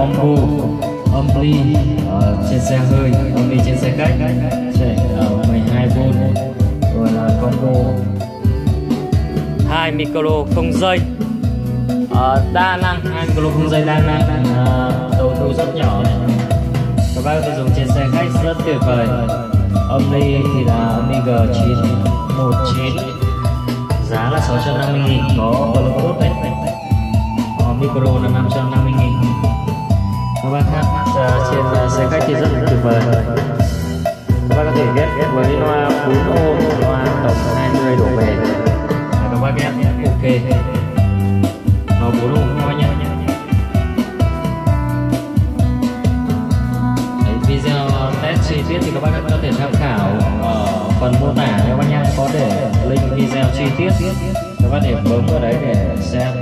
combo âm ly ở trên xe hơi âm ly trên xe khách. Chạy ở 12V rồi là combo hai micro không dây. Uh, đa năng. Hai micro không dây đa năng. Uh, đầu thu rất nhỏ này. Các bác có thể dùng trên xe khách rất tuyệt vời. Âm ly thì là âm ly G919 giá là 650 nghìn. Có Bluetooth có micro là 550 nghìn các bạn khác uh, trên xe khách thì rất là tuyệt vời các bạn có thể ghép với loa 4 ô loa tổng 20 đổ về. Các bạn ghép. Ok. Nó 4 ô các bạn nhé video test chi tiết thì các bác có thể tham khảo ở phần mô tả các bác nhé có để link video chi tiết. Các bác để bấm vào đấy để xem.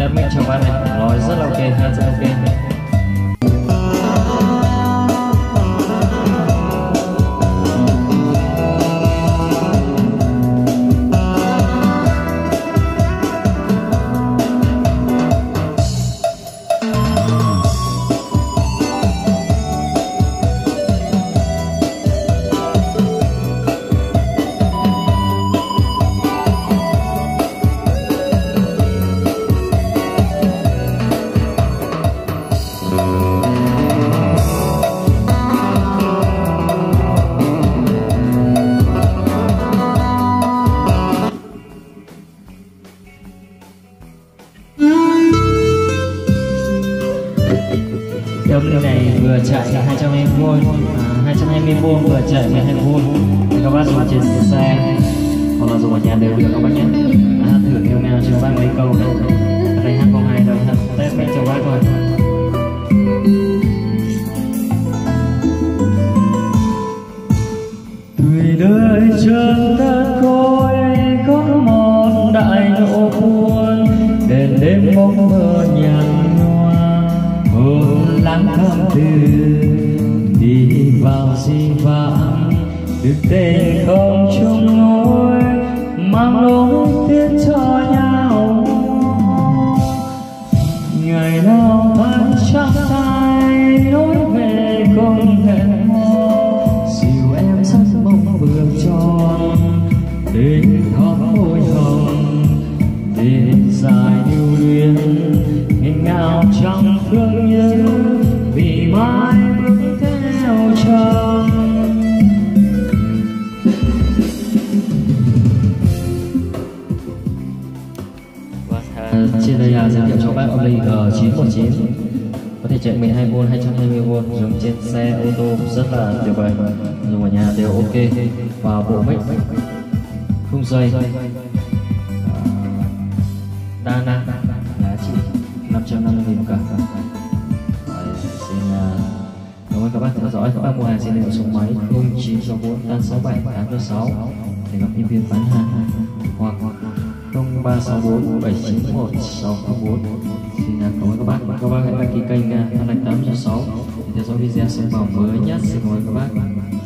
Đấy, test mic cho bạn này. Nói rất là ok hát rất ok. Âm này vừa chạy 220V, à, 220V vừa chạy 12V các bác dùng trên xe hoặc là dùng ở nhà đều được các bác nhé. À, thử theo nào cho bác mấy câu đây. Đây hát câu hai đâu, test mấy cho bác thôi. Tuổi đời chân ta khôi có một đại nỗi buồn đèn đêm bóng mờ được không chung nỗi mang lối tiếc cho nhau. Ngày nào vẫn chắc tay nói về con hẹn hò dìu em sắc bông vừa tròn đến thắm môi hồng, để dài yêu luyến nghẹn ngào trong thương nhớ trên đây là giới thiệu cho bác âm ly G919 có thể chạy 12V 220V dùng trên xe, ô tô, rất là tuyệt vời. Dùng ở nhà đều ok. Và bộ mic không dây. À, đa năng giá trị 550 nghìn cả xin à, cảm ơn các bác theo dõi. Các bác mua hàng xin liên hệ số máy 0964 867 806 để gặp nhân viên bán hàng. 0364 791 604 xin à, cảm ơn các bác. Các bác hãy đăng ký kênh uh, Thanh Lạch 806 để theo dõi video sản phẩm mới nhất. Xin cảm ơn các bác.